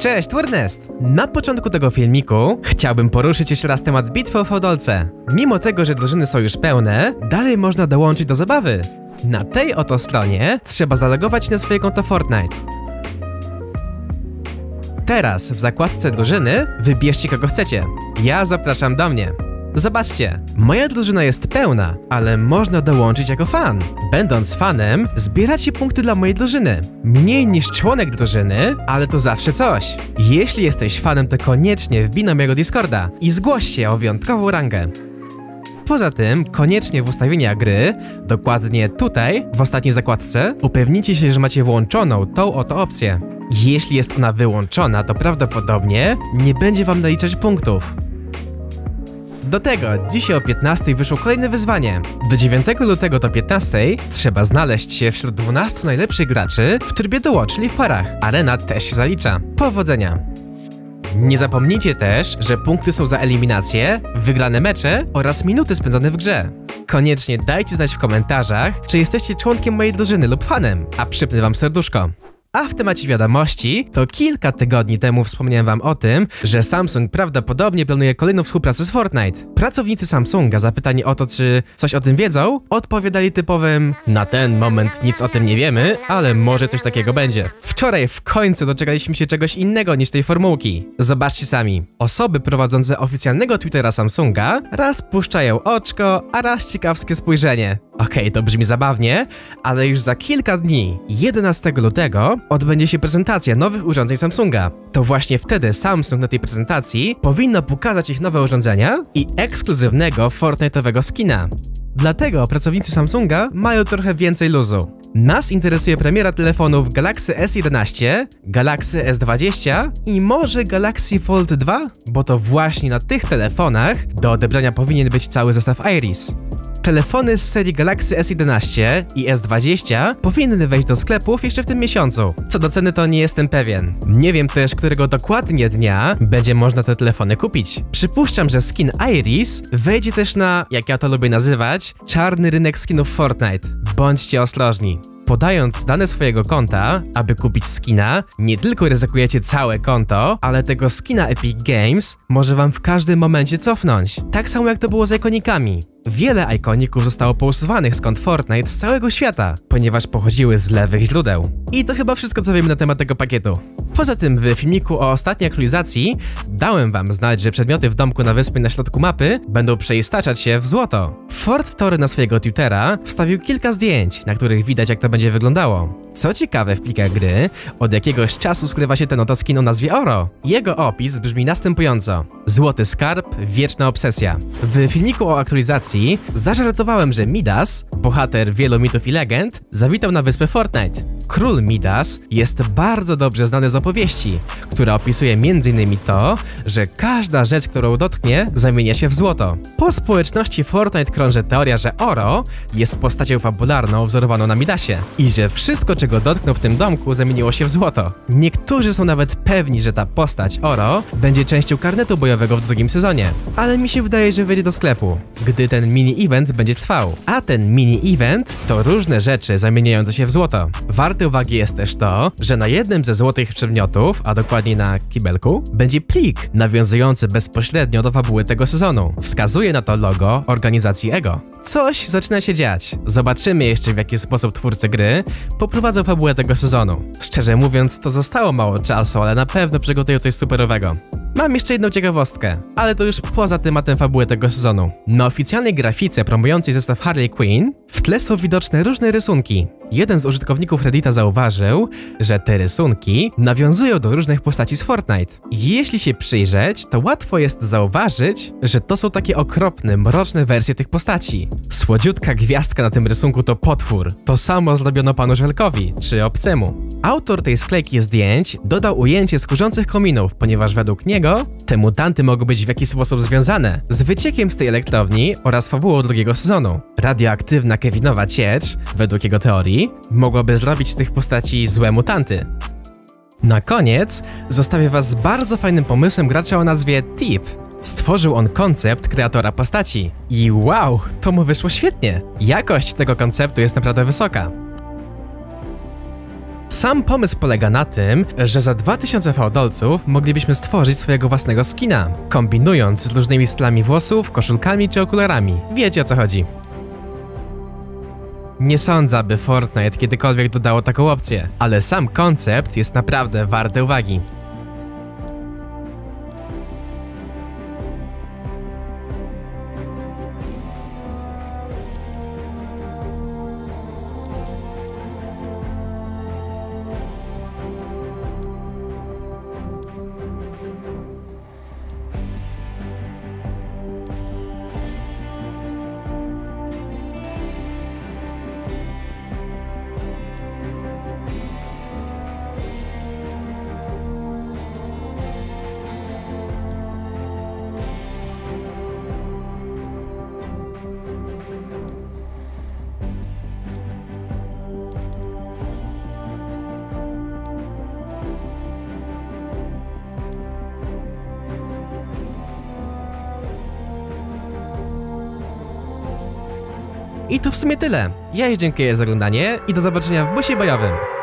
Cześć, Warnest! Na początku tego filmiku chciałbym poruszyć jeszcze raz temat bitwy o Fodolce. Mimo tego, że drużyny są już pełne, dalej można dołączyć do zabawy. Na tej oto stronie trzeba zalogować na swoje konto Fortnite. Teraz w zakładce drużyny wybierzcie kogo chcecie. Ja zapraszam do mnie. Zobaczcie, moja drużyna jest pełna, ale można dołączyć jako fan. Będąc fanem, zbieracie punkty dla mojej drużyny. Mniej niż członek drużyny, ale to zawsze coś. Jeśli jesteś fanem, to koniecznie wbij na mojego Discorda i zgłoś się o wyjątkową rangę. Poza tym, koniecznie w ustawieniach gry, dokładnie tutaj, w ostatniej zakładce, upewnijcie się, że macie włączoną tą oto opcję. Jeśli jest ona wyłączona, to prawdopodobnie nie będzie wam naliczać punktów. Do tego, dzisiaj o 15 wyszło kolejne wyzwanie. Do 9 lutego do 15 trzeba znaleźć się wśród 12 najlepszych graczy w trybie duo, czyli w parach. Arena też się zalicza. Powodzenia! Nie zapomnijcie też, że punkty są za eliminację, wygrane mecze oraz minuty spędzone w grze. Koniecznie dajcie znać w komentarzach, czy jesteście członkiem mojej drużyny lub fanem, a przypnę wam serduszko. A w temacie wiadomości, to kilka tygodni temu wspomniałem wam o tym, że Samsung prawdopodobnie planuje kolejną współpracę z Fortnite. Pracownicy Samsunga zapytani o to, czy coś o tym wiedzą, odpowiadali typowym Na ten moment nic o tym nie wiemy, ale może coś takiego będzie. Wczoraj w końcu doczekaliśmy się czegoś innego niż tej formułki. Zobaczcie sami. Osoby prowadzące oficjalnego Twittera Samsunga raz puszczają oczko, a raz ciekawskie spojrzenie. Okej, to brzmi zabawnie, ale już za kilka dni, 11 lutego, odbędzie się prezentacja nowych urządzeń Samsunga. To właśnie wtedy Samsung na tej prezentacji powinno pokazać ich nowe urządzenia i ekskluzywnego Fortnite'owego skina. Dlatego pracownicy Samsunga mają trochę więcej luzu. Nas interesuje premiera telefonów Galaxy S11, Galaxy S20 i może Galaxy Fold 2, bo to właśnie na tych telefonach do odebrania powinien być cały zestaw Iris. Telefony z serii Galaxy S11 i S20 powinny wejść do sklepów jeszcze w tym miesiącu. Co do ceny to nie jestem pewien. Nie wiem też, którego dokładnie dnia będzie można te telefony kupić. Przypuszczam, że skin Iris wejdzie też na, jak ja to lubię nazywać, czarny rynek skinów Fortnite. Bądźcie ostrożni. Podając dane swojego konta, aby kupić skina, nie tylko ryzykujecie całe konto, ale tego skina Epic Games może wam w każdym momencie cofnąć. Tak samo jak to było z ikonikami. Wiele ikoników zostało pousuwanych kont Fortnite z całego świata, ponieważ pochodziły z lewych źródeł. I to chyba wszystko co wiemy na temat tego pakietu. Poza tym w filmiku o ostatniej aktualizacji dałem wam znać, że przedmioty w domku na wyspie na środku mapy będą przeistaczać się w złoto. Ford Tory na swojego Twittera wstawił kilka zdjęć, na których widać jak to będzie wyglądało. Co ciekawe w plikach gry, od jakiegoś czasu skrywa się ten oto skin o nazwie Oro. Jego opis brzmi następująco. Złoty skarb, wieczna obsesja. W filmiku o aktualizacji zażartowałem, że Midas, bohater wielu mitów i legend, zawitał na wyspę Fortnite. Król Midas jest bardzo dobrze znany z opowieści, która opisuje m.in. to, że każda rzecz, którą dotknie, zamienia się w złoto. Po społeczności Fortnite krąży teoria, że Oro jest postacią fabularną wzorowaną na Midasie i że wszystko, czego dotknął w tym domku, zamieniło się w złoto. Niektórzy są nawet pewni, że ta postać Oro będzie częścią karnetu bojowego w drugim sezonie, ale mi się wydaje, że wejdzie do sklepu, gdy ten mini-event będzie trwał. A ten mini-event to różne rzeczy zamieniające się w złoto. Uwagi jest też to, że na jednym ze złotych przedmiotów, a dokładniej na kibelku, będzie plik nawiązujący bezpośrednio do fabuły tego sezonu. Wskazuje na to logo organizacji EGO. Coś zaczyna się dziać. Zobaczymy jeszcze w jaki sposób twórcy gry poprowadzą fabułę tego sezonu. Szczerze mówiąc, to zostało mało czasu, ale na pewno przygotują coś superowego. Mam jeszcze jedną ciekawostkę, ale to już poza tematem fabuły tego sezonu. Na oficjalnej grafice promującej zestaw Harley Quinn w tle są widoczne różne rysunki. Jeden z użytkowników Reddita zauważył, że te rysunki nawiązują do różnych postaci z Fortnite. Jeśli się przyjrzeć, to łatwo jest zauważyć, że to są takie okropne, mroczne wersje tych postaci. Słodziutka gwiazdka na tym rysunku to potwór. To samo zrobiono panu Żelkowi, czy obcemu. Autor tej sklejki zdjęć dodał ujęcie z kurzących kominów, ponieważ według niego te mutanty mogą być w jakiś sposób związane z wyciekiem z tej elektrowni oraz fabułą drugiego sezonu. Radioaktywna Kevinowa ciecz, według jego teorii, mogłaby zrobić z tych postaci złe mutanty. Na koniec zostawię was z bardzo fajnym pomysłem gracza o nazwie Tip. Stworzył on koncept kreatora postaci. I wow, to mu wyszło świetnie. Jakość tego konceptu jest naprawdę wysoka. Sam pomysł polega na tym, że za 2000 fałdolców moglibyśmy stworzyć swojego własnego skina, kombinując z różnymi stylami włosów, koszulkami czy okularami. Wiecie o co chodzi. Nie sądzę, aby Fortnite kiedykolwiek dodało taką opcję, ale sam koncept jest naprawdę warty uwagi. I to w sumie tyle. Ja już dziękuję za oglądanie i do zobaczenia w busie bojowym.